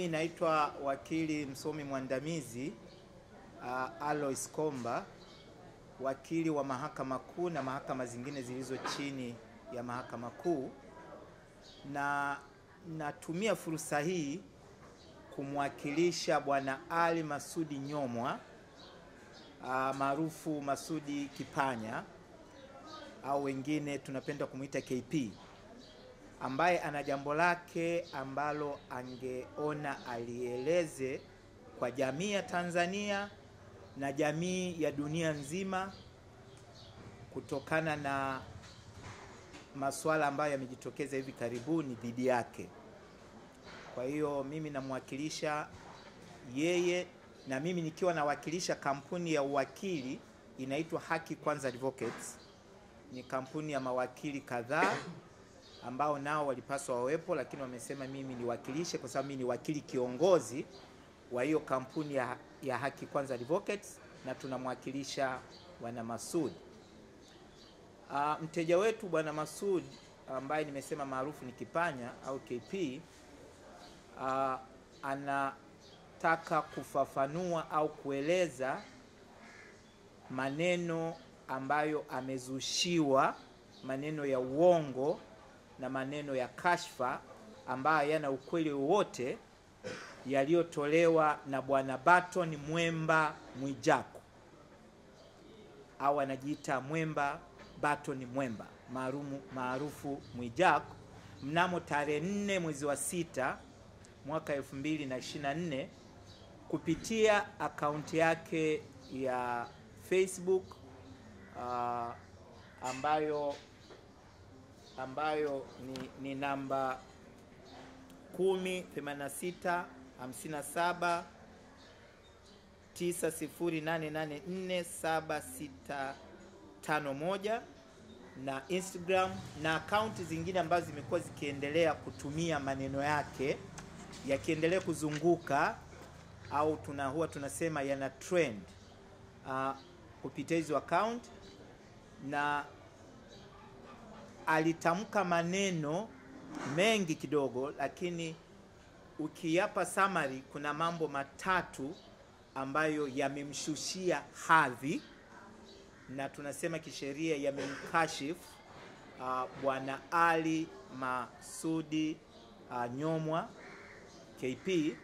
Mimi naitwa wakili msomi mwandamizi uh, Alois Komba, wakili wa mahakama kuu na mahakama zingine zilizo chini ya mahakama kuu, na natumia fursa hii kumwakilisha Bwana Ali Masudi Nyomwa uh, maarufu Masudi Kipanya au wengine tunapenda kumwita KP ambaye ana jambo lake ambalo angeona alieleze kwa jamii ya Tanzania na jamii ya dunia nzima kutokana na masuala ambayo yamejitokeza hivi karibuni dhidi yake. Kwa hiyo mimi namwakilisha yeye na mimi nikiwa nawakilisha kampuni ya uwakili inaitwa Haki Kwanza Advocates. Ni kampuni ya mawakili kadhaa ambao nao walipaswa wawepo, lakini wamesema mimi niwakilishe kwa sababu mimi ni wakili kiongozi wa hiyo kampuni ya, ya Haki Kwanza Advocates na tunamwakilisha bwana Masud. Uh, mteja wetu bwana Masud ambaye nimesema maarufu ni Kipanya au KP uh, anataka kufafanua au kueleza maneno ambayo amezushiwa, maneno ya uongo na maneno ya kashfa ambayo yana ukweli wowote yaliyotolewa na bwana baton Mwemba Mwijaku. Au anajiita Mwemba baton Mwemba maarufu maarufu Mwijaku mnamo tarehe nne mwezi wa sita mwaka 2024 kupitia akaunti yake ya Facebook uh, ambayo ambayo ni, ni namba 10 86 57 908847651 na Instagram na akaunti zingine ambazo zimekuwa zikiendelea kutumia maneno yake yakiendelea kuzunguka au tuna huwa tunasema yana trend uh, kupitia hizo account na alitamka maneno mengi kidogo, lakini ukiyapa summary, kuna mambo matatu ambayo yamemshushia hadhi na tunasema kisheria yamemkashifu uh, bwana Ali Masudi uh, Nyomwa KP.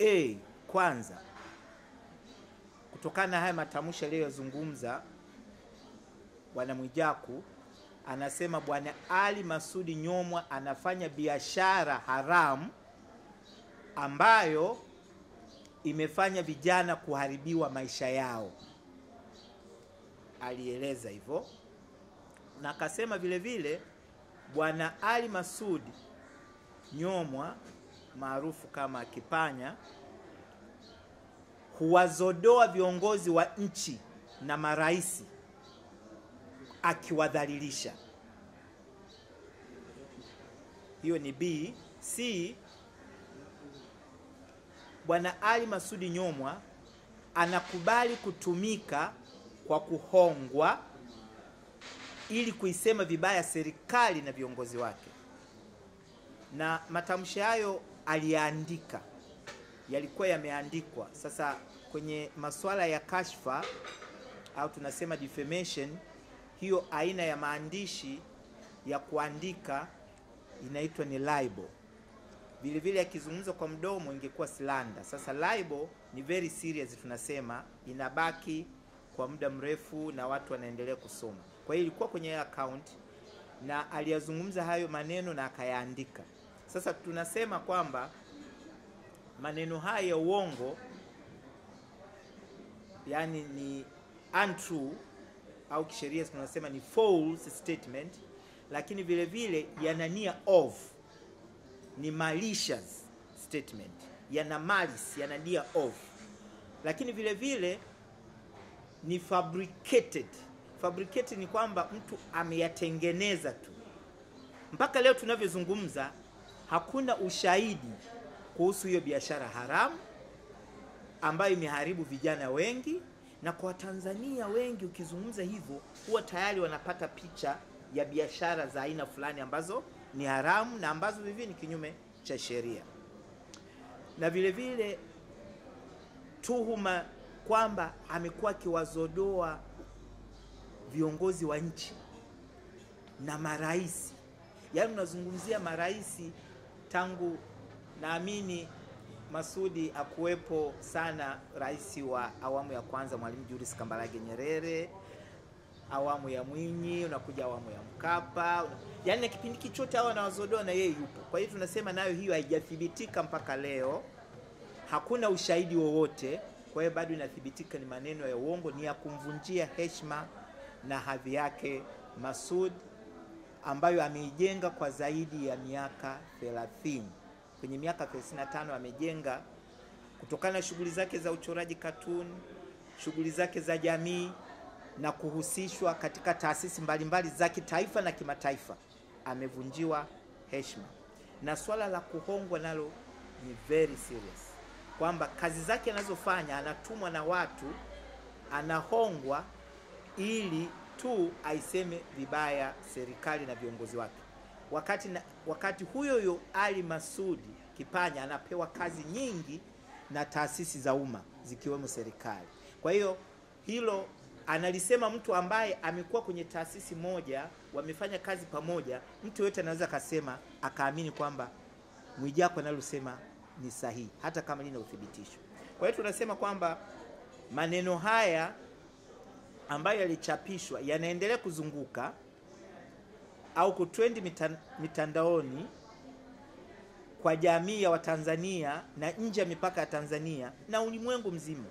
A, kwanza kutokana na haya matamshi aliyozungumza bwana Mwijaku anasema bwana Ali Masudi Nyomwa anafanya biashara haramu ambayo imefanya vijana kuharibiwa maisha yao. Alieleza hivyo na akasema vile vile bwana Ali Masudi Nyomwa maarufu kama Kipanya huwazodoa viongozi wa nchi na maraisi akiwadhalilisha. Hiyo ni B. C, bwana Ali Masudi Nyomwa anakubali kutumika kwa kuhongwa ili kuisema vibaya serikali na viongozi wake, na matamshi hayo aliyaandika, yalikuwa yameandikwa. Sasa kwenye masuala ya kashfa au tunasema defamation hiyo aina ya maandishi ya kuandika inaitwa ni libel. Vile vile akizungumza kwa mdomo ingekuwa slander. Sasa libel ni very serious, tunasema inabaki kwa muda mrefu na watu wanaendelea kusoma. Kwa hiyo ilikuwa kwenye account na aliyazungumza hayo maneno na akayaandika. Sasa tunasema kwamba maneno haya ya uongo, yani ni untrue au kisheria tunasema ni false statement, lakini vile vile yana nia of, ni malicious statement, yana malice, yana nia of, lakini vile vile ni fabricated. Fabricated ni kwamba mtu ameyatengeneza tu. Mpaka leo tunavyozungumza, hakuna ushahidi kuhusu hiyo biashara haramu ambayo imeharibu vijana wengi na kwa Watanzania wengi ukizungumza hivyo huwa tayari wanapata picha ya biashara za aina fulani ambazo ni haramu na ambazo vivyo ni kinyume cha sheria, na vile vile tuhuma kwamba amekuwa akiwazodoa viongozi wa nchi na marais. Yaani unazungumzia marais tangu naamini Masudi akuwepo sana, rais wa awamu ya kwanza Mwalimu Julius Kambarage Nyerere, awamu ya Mwinyi, unakuja awamu ya Mkapa, yaani na kipindi kichote hao wanawazodoa na yeye yupo. Kwa hiyo tunasema nayo hiyo haijathibitika mpaka leo, hakuna ushahidi wowote. Kwa hiyo bado inathibitika ni maneno ya uongo, ni ya kumvunjia heshima na hadhi yake Masud ambayo ameijenga kwa zaidi ya miaka 30. Kwenye miaka 35 amejenga kutokana na shughuli zake za uchoraji katuni, shughuli zake za jamii na kuhusishwa katika taasisi mbalimbali za kitaifa na kimataifa. Amevunjiwa heshima, na swala la kuhongwa nalo ni very serious, kwamba kazi zake anazofanya anatumwa na watu, anahongwa ili tu aiseme vibaya serikali na viongozi wake, wakati na, wakati huyo huyo Ali Masudi Kipanya anapewa kazi nyingi na taasisi za umma zikiwemo serikali. Kwa hiyo hilo analisema mtu ambaye amekuwa kwenye taasisi moja, wamefanya kazi pamoja. Mtu yote anaweza akasema akaamini kwamba Mwijaku analosema ni sahihi, hata kama lina uthibitisho. Kwa hiyo tunasema kwamba maneno haya ambayo yalichapishwa yanaendelea kuzunguka au kutrendi mitan, mitandaoni kwa jamii ya Watanzania na nje ya mipaka ya Tanzania na ulimwengu mzima,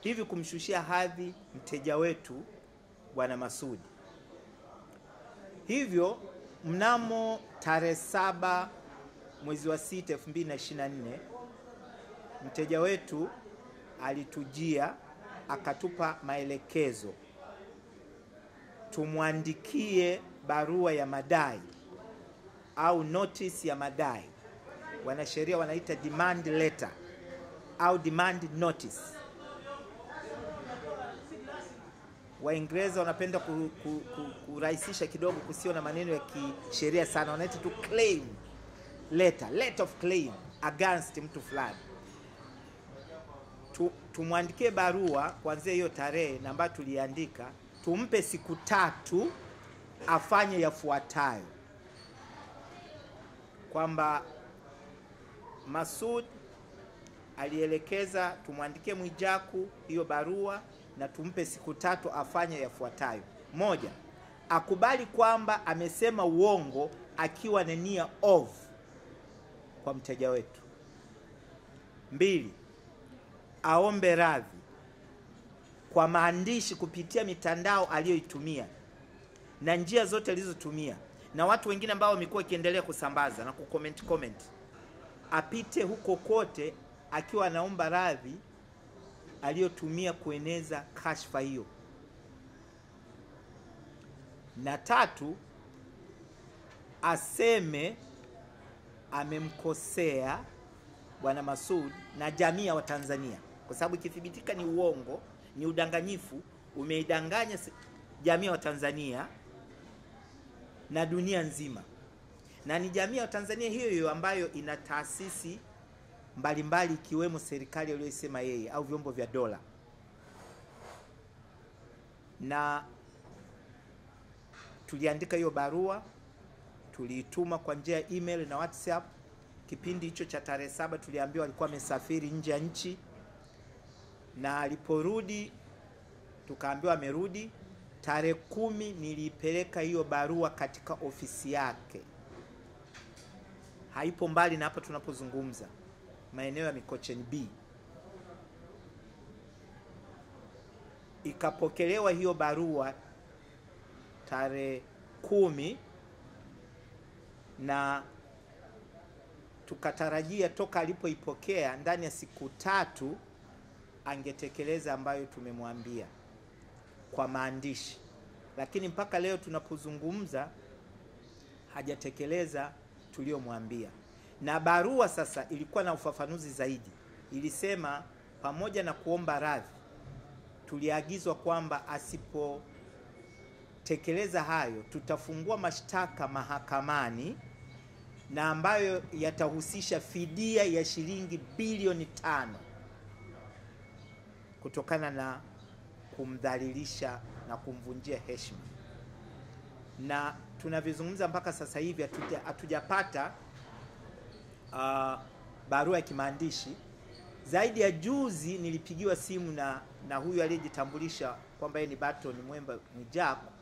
hivi kumshushia hadhi mteja wetu Bwana Masudi. Hivyo mnamo tarehe saba mwezi wa sita 2024 mteja wetu alitujia akatupa maelekezo tumwandikie barua ya madai au notice ya madai, wanasheria wanaita demand letter au demand notice. Waingereza wanapenda ku, ku, ku, kurahisisha kidogo, kusio na maneno ya kisheria sana, wanaita tu claim letter, letter of claim against mtu fulani. Tu, tumwandikie barua kuanzia hiyo tarehe na ambayo tuliandika, tumpe siku tatu afanye yafuatayo, kwamba Masud alielekeza tumwandikie Mwijaku hiyo barua na tumpe siku tatu afanye yafuatayo: moja, akubali kwamba amesema uongo akiwa na nia ovu kwa mteja wetu; mbili, aombe radhi kwa maandishi kupitia mitandao aliyoitumia na njia zote alizotumia. Na watu wengine ambao wamekuwa wakiendelea kusambaza na kucomment comment, apite huko kote akiwa anaomba radhi aliyotumia kueneza kashfa hiyo. Na tatu, aseme amemkosea Bwana Masud na jamii ya Watanzania, kwa sababu ikithibitika ni uongo, ni udanganyifu, umeidanganya jamii ya Watanzania na dunia nzima, na ni jamii ya Tanzania hiyo hiyo ambayo ina taasisi mbalimbali ikiwemo serikali aliyoisema yeye au vyombo vya dola, na tuliandika hiyo barua, tuliituma kwa njia ya email na WhatsApp. Kipindi hicho cha tarehe saba tuliambiwa alikuwa amesafiri nje ya nchi, na aliporudi tukaambiwa amerudi. Tarehe kumi niliipeleka hiyo barua katika ofisi yake, haipo mbali na hapa tunapozungumza, maeneo ya Mikocheni B. Ikapokelewa hiyo barua tarehe kumi na tukatarajia toka alipoipokea ndani ya siku tatu angetekeleza ambayo tumemwambia kwa maandishi, lakini mpaka leo tunapozungumza hajatekeleza tuliyomwambia. Na barua sasa ilikuwa na ufafanuzi zaidi, ilisema pamoja na kuomba radhi, tuliagizwa kwamba asipotekeleza hayo tutafungua mashtaka mahakamani na ambayo yatahusisha fidia ya shilingi bilioni tano kutokana na kumdhalilisha na kumvunjia heshima, na tunavyozungumza mpaka sasa hivi hatujapata uh, barua ya kimaandishi. Zaidi ya juzi nilipigiwa simu na na huyu aliyejitambulisha kwamba yeye ni Barton Mwemba Mwijaku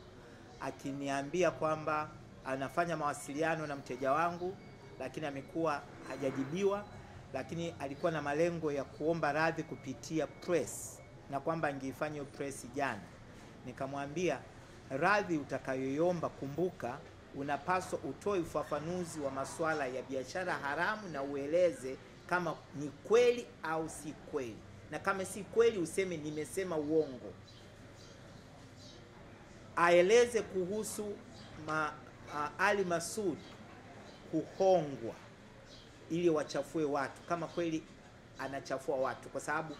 akiniambia kwamba anafanya mawasiliano na mteja wangu, lakini amekuwa hajajibiwa, lakini alikuwa na malengo ya kuomba radhi kupitia press na kwamba angeifanya hiyo press jana. Nikamwambia radhi utakayoyomba kumbuka unapaswa utoe ufafanuzi wa masuala ya biashara haramu na ueleze kama ni kweli au si kweli, na kama si kweli useme nimesema uongo aeleze kuhusu ma, a, Ali Masud kuhongwa ili wachafue watu, kama kweli anachafua watu, kwa sababu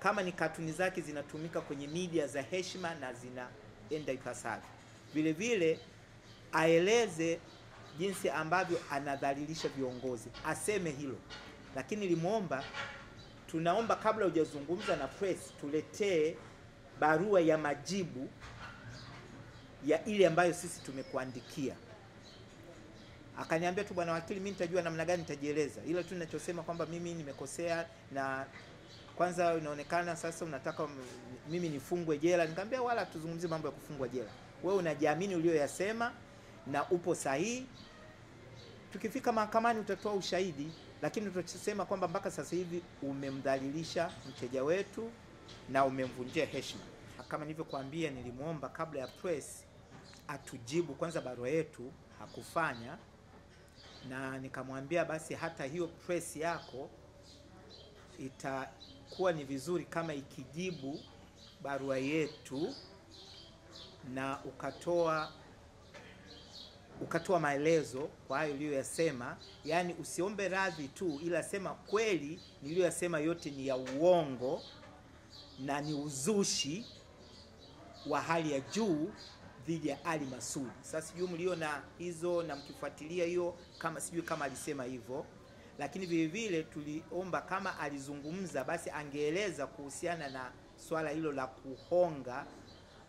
kama ni katuni zake zinatumika kwenye media za heshima na zinaenda ipasavyo. Vile vile aeleze jinsi ambavyo anadhalilisha viongozi, aseme hilo. Lakini nilimwomba, tunaomba kabla hujazungumza na press, tuletee barua ya majibu ya ile ambayo sisi tumekuandikia. Akaniambia tu bwana wakili, mimi nitajua namna gani nitajieleza, ila tu ninachosema kwamba mimi nimekosea, na kwanza inaonekana sasa unataka mimi nifungwe jela. Nikamwambia wala tuzungumzie mambo ya kufungwa jela, wewe unajiamini ulioyasema na upo sahihi. Tukifika mahakamani utatoa ushahidi, lakini tutasema kwamba mpaka sasa hivi umemdhalilisha mteja wetu na umemvunjia heshima. Kama nilivyokuambia, nilimwomba kabla ya press atujibu kwanza barua yetu, hakufanya, na nikamwambia basi hata hiyo press yako itakuwa ni vizuri kama ikijibu barua yetu na ukatoa ukatoa maelezo kwa hayo uliyoyasema, yaani usiombe radhi tu, ila sema kweli niliyoyasema yote ni ya uongo na ni uzushi wa hali ya juu dhidi ya Ali Masudi. Sasa sijui mliona hizo na mkifuatilia hiyo, kama sijui kama alisema hivyo, lakini vile vile tuliomba kama alizungumza, basi angeeleza kuhusiana na swala hilo la kuhonga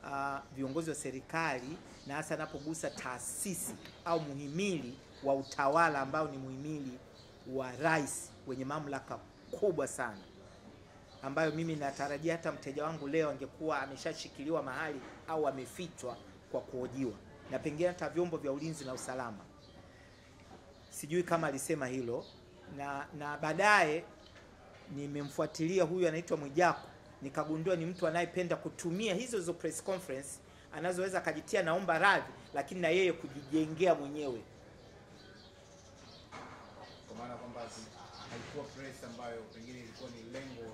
uh, viongozi wa serikali na hasa anapogusa taasisi au muhimili wa utawala ambao ni muhimili wa rais wenye mamlaka kubwa sana ambayo mimi natarajia hata mteja wangu leo angekuwa ameshashikiliwa mahali au amefichwa kwa kuhojiwa na pengine hata vyombo vya ulinzi na usalama. Sijui kama alisema hilo, na na baadaye nimemfuatilia huyu anaitwa Mwijaku, nikagundua ni mtu anayependa kutumia hizo hizo press conference anazoweza akajitia naomba radhi, lakini na yeye kujijengea mwenyewe.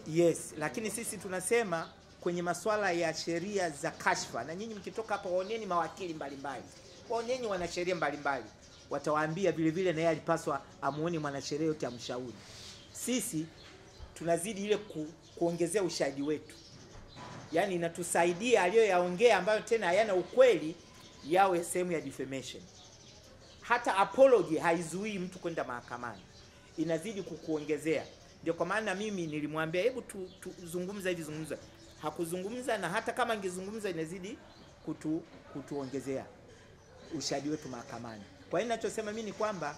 Yes, lakini sisi tunasema kwenye masuala ya sheria za kashfa, na nyinyi mkitoka hapa waoneni mawakili mbalimbali, waoneni wanasheria mbalimbali, watawaambia vile vile na yeye alipaswa amuone mwanasheria yote amshauri. Sisi tunazidi ile ku, kuongezea ushahidi wetu, yaani inatusaidia aliyoyaongea ambayo tena hayana ukweli yawe sehemu ya defamation. Hata apology haizuii mtu kwenda mahakamani, inazidi kukuongezea. Ndio kwa maana mimi nilimwambia hebu tuzungumza tu- hivi zungumza, hakuzungumza, na hata kama angezungumza inazidi kutu, kutuongezea ushahidi wetu mahakamani. Kwa hiyo ninachosema mimi ni kwamba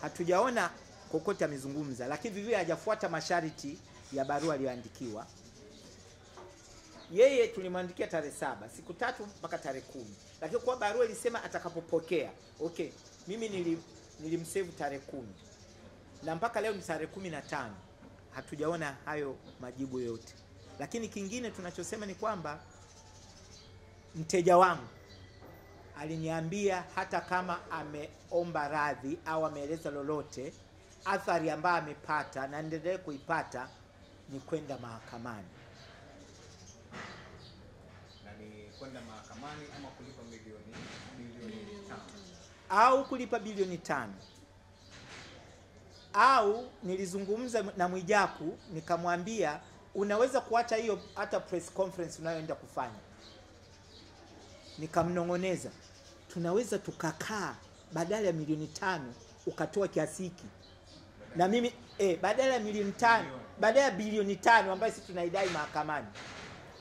hatujaona kokote amezungumza, lakini vivyo hajafuata masharti ya barua aliyoandikiwa. Yeye tulimwandikia tarehe saba, siku tatu mpaka tarehe kumi, lakini kwa barua ilisema atakapopokea. Okay, mimi nilim, nilimsevu tarehe kumi na mpaka leo ni tarehe kumi na tano hatujaona hayo majibu yote. Lakini kingine tunachosema ni kwamba mteja wangu aliniambia hata kama ameomba radhi au ameeleza lolote, athari ambayo amepata na endelee kuipata ni kwenda mahakamani. kwenda mahakamani ama kulipa milioni milioni tano. au kulipa bilioni tano au nilizungumza na Mwijaku nikamwambia unaweza kuacha hiyo hata press conference unayoenda kufanya. Nikamnong'oneza tunaweza tukakaa badala ya milioni tano ukatoa kiasi hiki? Na mimi eh, badala ya milioni tano badala ya bilioni tano ambayo sisi tunaidai mahakamani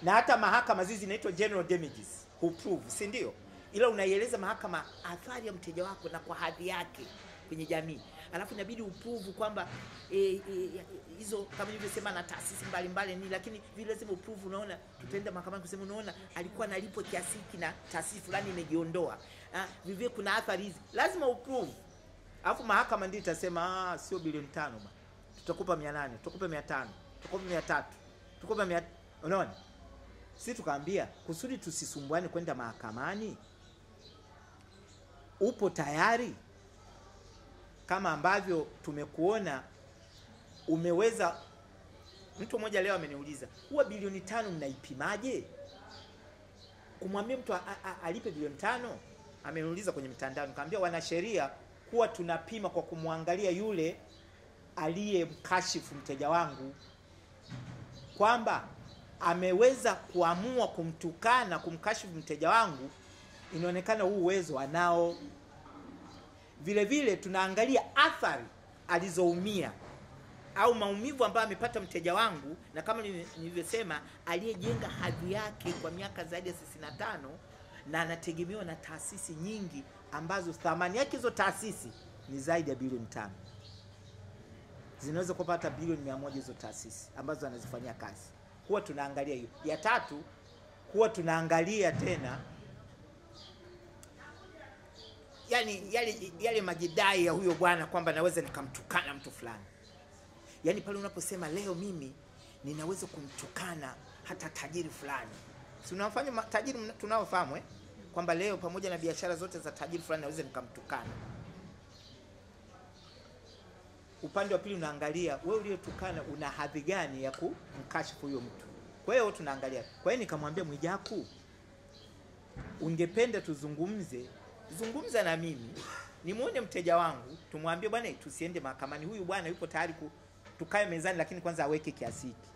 na hata mahakama zizi zinaitwa general damages huprove si ndio? Ila unaieleza mahakama athari ya mteja wako na kwa hadhi yake kwenye jamii alafu inabidi upuvu kwamba hizo e, e, kama nilivyosema na taasisi mbalimbali ni lakini vile lazima upuvu. unaona tutaenda mahakamani kusema unaona alikuwa analipwa kiasi hiki na taasisi fulani imejiondoa. Ah, vivyo kuna athari hizi. Lazima upuvu, alafu mahakama ndio itasema ah, sio bilioni tano ba, tutakupa mia nane tutakupa mia tano tutakupa mia tatu tutakupa mia unaona? Si tukaambia kusudi tusisumbuane kwenda mahakamani? Upo tayari kama ambavyo tumekuona umeweza mtu mmoja leo ameniuliza huwa bilioni tano mnaipimaje? Kumwambia mtu alipe bilioni tano? Ameniuliza kwenye mitandao nikamwambia wanasheria huwa tunapima kwa kumwangalia yule aliyemkashifu mteja wangu kwamba ameweza kuamua kumtukana kumkashifu mteja wangu inaonekana huu uwezo anao vile vile tunaangalia athari alizoumia au maumivu ambayo amepata mteja wangu na kama nilivyosema aliyejenga hadhi yake kwa miaka zaidi ya 65 na anategemewa na taasisi nyingi ambazo thamani yake hizo taasisi ni zaidi ya bilioni tano. Zinaweza kupata bilioni mia moja hizo taasisi ambazo anazifanyia kazi. Huwa tunaangalia hiyo. Ya tatu huwa tunaangalia tena yani yale, yale majidai ya huyo bwana kwamba naweza nikamtukana mtu fulani. Yaani pale unaposema leo mimi ninaweza kumtukana hata tajiri fulani. Si unawafanya tajiri tunaofahamu eh? kwamba leo pamoja na biashara zote za tajiri fulani naweza nikamtukana. Upande wa pili unaangalia wewe uliotukana una hadhi gani ya kumkashifu huyo mtu? Kwa hiyo tunaangalia. Kwa hiyo nikamwambia mwijaku ungependa tuzungumze zungumza na mimi nimwone mteja wangu tumwambie bwana tusiende mahakamani. Huyu bwana yupo tayari ku, tukae mezani lakini kwanza aweke kiasi hiki.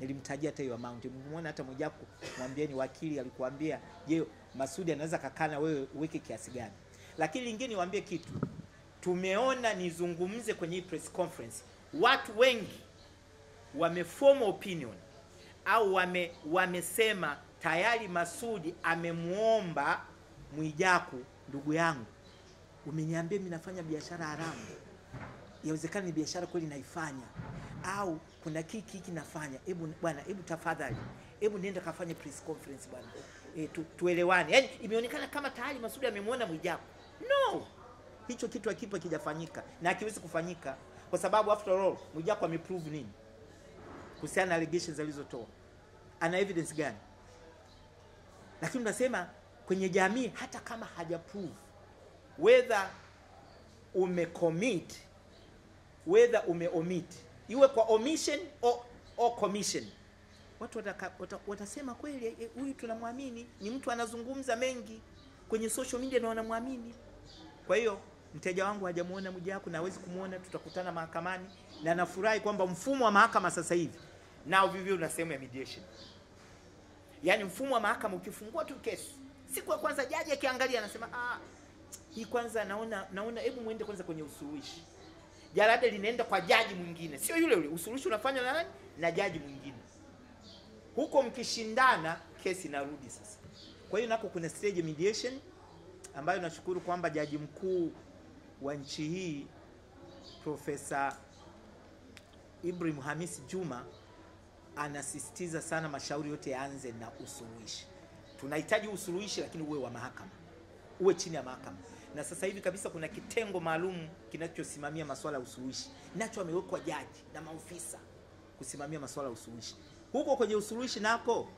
Nilimtajia hata hiyo amount. Mmuone hata mwijaku mwambieni wakili alikuambia je masudi anaweza kakaa na wewe uweke kiasi gani? Lakini lingine niwaambie kitu tumeona nizungumze kwenye hii press conference watu wengi wameform opinion au wame wamesema tayari Masudi amemwomba Mwijaku, ndugu yangu, umeniambia mimi nafanya biashara haramu, yawezekana ni biashara kweli naifanya, au kuna kiki hiki nafanya, hebu bwana, hebu tafadhali, hebu nenda kafanye press conference bwana, e, tu, tuelewane. Yani imeonekana kama tayari Masudi amemwona Mwijaku. No, hicho kitu hakipo kijafanyika na akiwezi kufanyika. Kwa sababu after all Mwijaku ameprove nini? Kuhusiana na allegations alizotoa? Ana evidence gani? Lakini unasema kwenye jamii, hata kama hajaprove whether umecommit whether umeomit, iwe kwa omission or, or commission, watu wataka, wata, watasema kweli huyu e, tunamwamini, ni mtu anazungumza mengi kwenye social media na wanamwamini. Kwa hiyo mteja wangu hajamuona Mwijaku na hawezi kumwona, tutakutana mahakamani, na nafurahi kwamba mfumo wa mahakama sasa hivi nao vivyo una sehemu ya mediation. Yaani mfumo wa mahakama ukifungua tu kesi, siku ya kwanza jaji akiangalia anasema ah, hii kwanza naona naona, hebu muende kwanza kwenye usuluhishi. Jalada linaenda kwa jaji mwingine, sio yule yule. Usuluhishi unafanywa na nani? Na jaji mwingine. Huko mkishindana, kesi inarudi sasa. Kwa hiyo nako kuna stage mediation ambayo nashukuru kwamba jaji mkuu wa nchi hii Profesa Ibrahim Hamisi Juma anasisitiza sana mashauri yote yaanze na usuluhishi. Tunahitaji usuluhishi, lakini uwe wa mahakama, uwe chini ya mahakama. Na sasa hivi kabisa kuna kitengo maalum kinachosimamia masuala ya usuluhishi, nacho amewekwa jaji na maofisa kusimamia masuala ya usuluhishi. Huko kwenye usuluhishi nako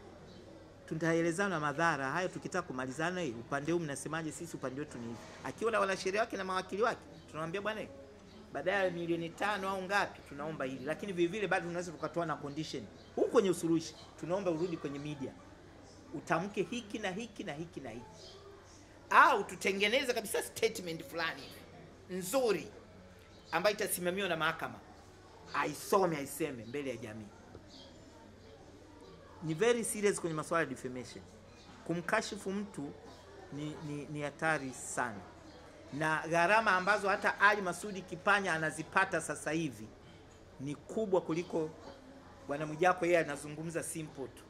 tutaelezana madhara hayo tukitaka kumalizana. Hii upande huu mnasemaje? Sisi upande wetu ni hivi. Akiwa na wanasheria wake na mawakili wake, tunamwambia bwana, badala ya milioni tano au ngapi, tunaomba hili, lakini vile vile bado tunaweza tukatoa na condition. Huko kwenye usuluhishi tunaomba urudi kwenye media, utamke hiki na hiki na hiki na hiki, au tutengeneze kabisa statement fulani nzuri ambayo itasimamiwa na mahakama, aisome aiseme mbele ya jamii ni very serious kwenye masuala ya defamation. Kumkashifu mtu ni ni ni hatari sana, na gharama ambazo hata Ali Masudi Kipanya anazipata sasa hivi ni kubwa kuliko bwana Mwijaku. Yeye anazungumza simple tu,